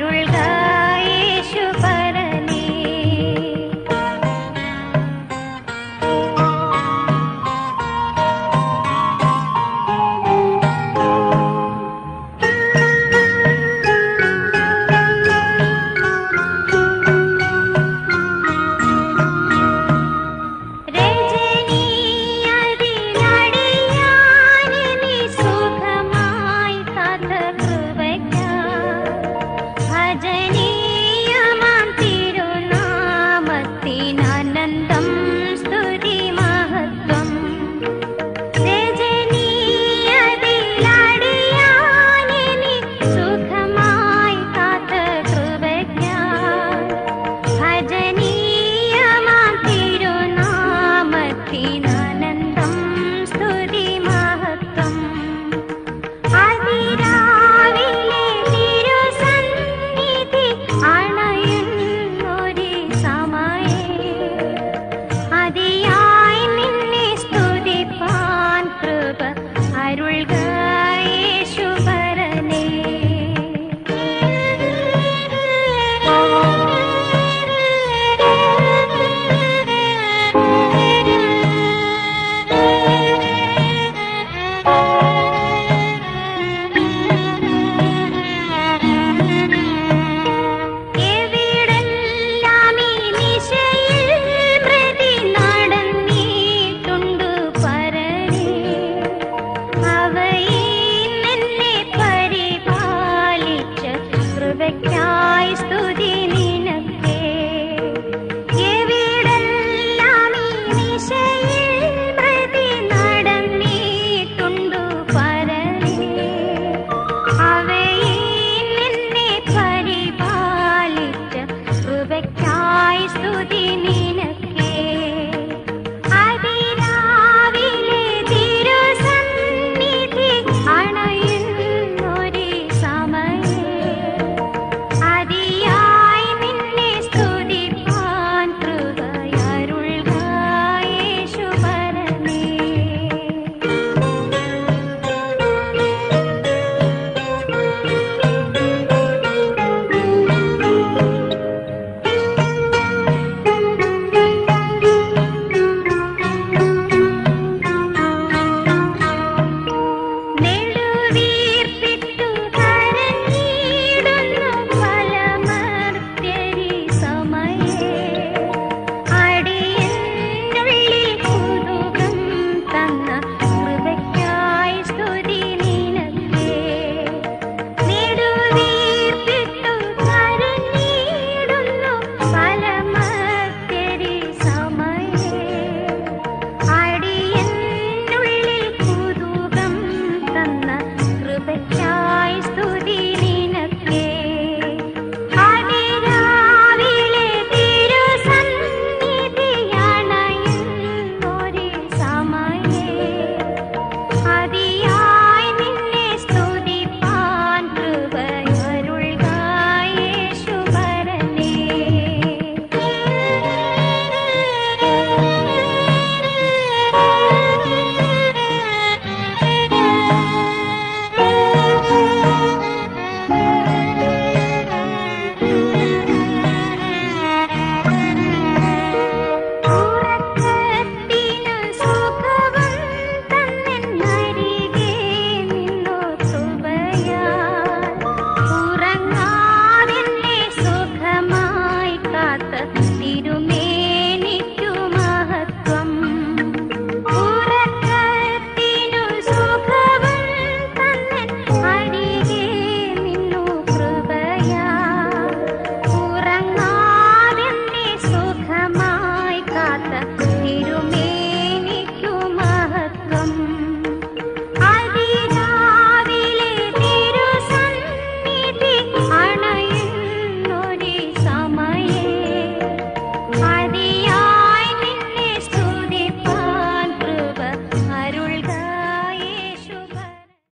அருள்